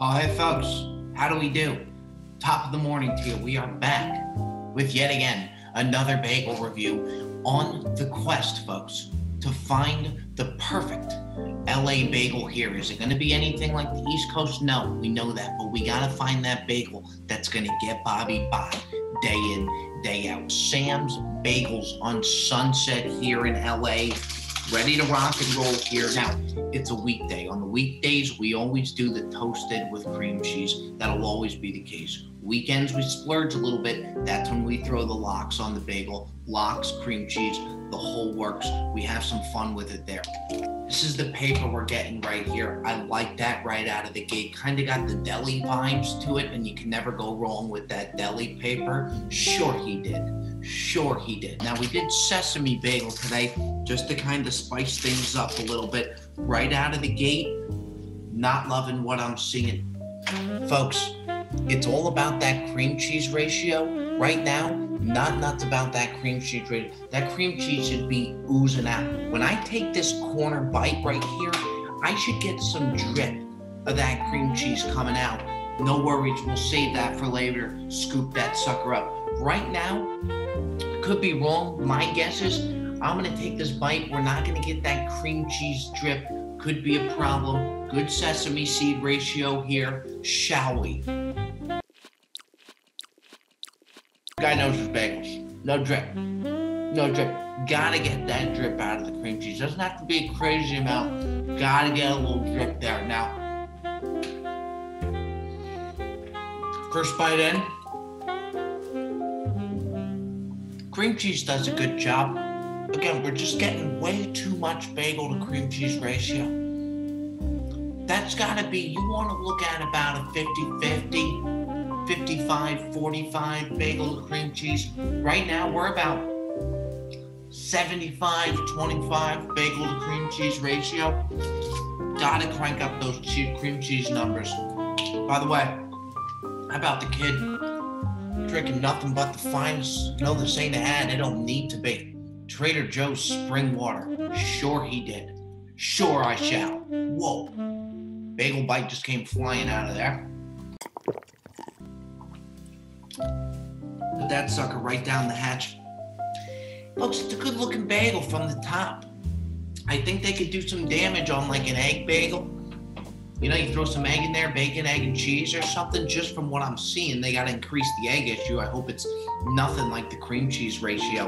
Oh, hey, folks. How do we do? Top of the morning to you. We are back with yet again another bagel review on the quest, folks, to find the perfect LA bagel here. Is it going to be anything like the East Coast? No, we know that, but we got to find that bagel that's going to get Bobby by day in, day out. Sam's Bagels on Sunset here in LA ready to rock and roll here. Now, it's a weekday. On the weekdays, we always do the toasted with cream cheese. That'll always be the case. Weekends, we splurge a little bit. That's when we throw the lox on the bagel. lox, cream cheese, the whole works. We have some fun with it there. This is the paper we're getting right here. I like that right out of the gate. Kind of got the deli vibes to it, and you can never go wrong with that deli paper. Sure, he did. Sure, he did. Now, we did sesame bagel today just to kind of spice things up a little bit. Right out of the gate, not loving what I'm seeing. Folks, it's all about that cream cheese ratio right now. Not nuts about that cream cheese ratio. That cream cheese should be oozing out. When I take this corner bite right here, I should get some drip of that cream cheese coming out. No worries, we'll save that for later. Scoop that sucker up. Right now, could be wrong. My guess is I'm to take this bite. We're not to get that cream cheese drip. Could be a problem. Good sesame seed ratio here. Shall we? Guy knows his bagels. No drip. No drip. Gotta get that drip out of the cream cheese. Doesn't have to be a crazy amount. Gotta get a little drip there. Now, first bite in. Cream cheese does a good job. Again, we're just getting way too much bagel to cream cheese ratio. That's got to be, you want to look at about a 50 50, 55 45 bagel cream cheese. Right now, we're about 75 25 bagel to cream cheese ratio. Gotta crank up those cream cheese numbers. By the way, how about the kid drinking nothing but the finest. Know, this ain't an ad. It don't need to be. Trader Joe's spring water. Sure he did. Sure I shall. Whoa. Bagel bite just came flying out of there. Put that sucker right down the hatch. Looks it's a good looking bagel from the top. I think they could do some damage on like an egg bagel you know, you throw some egg in there, bacon, egg, and cheese or something. Just from what I'm seeing, they got to increase the egg issue. I hope it's nothing like the cream cheese ratio.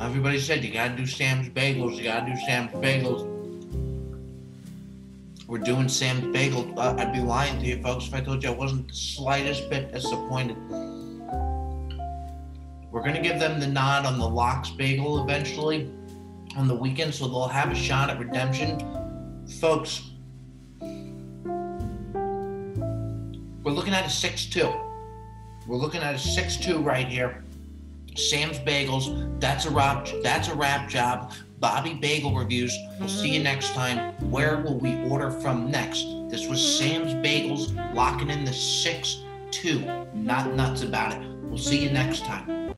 Everybody said you got to do Sam's Bagels. You got to do Sam's Bagels. We're doing Sam's Bagel. Uh, I'd be lying to you, folks, if I told you I wasn't the slightest bit disappointed. We're going to give them the nod on the Lox Bagel eventually on the weekend, so they'll have a shot at redemption. Folks, we're looking at a 6 2. We're looking at a 6 2 right here. Sam's Bagels, that's a wrap, that's a wrap job. Bobby Bagel Reviews. We'll see you next time. Where will we order from next? This was Sam's Bagels locking in the 6 2. Not nuts about it. We'll see you next time.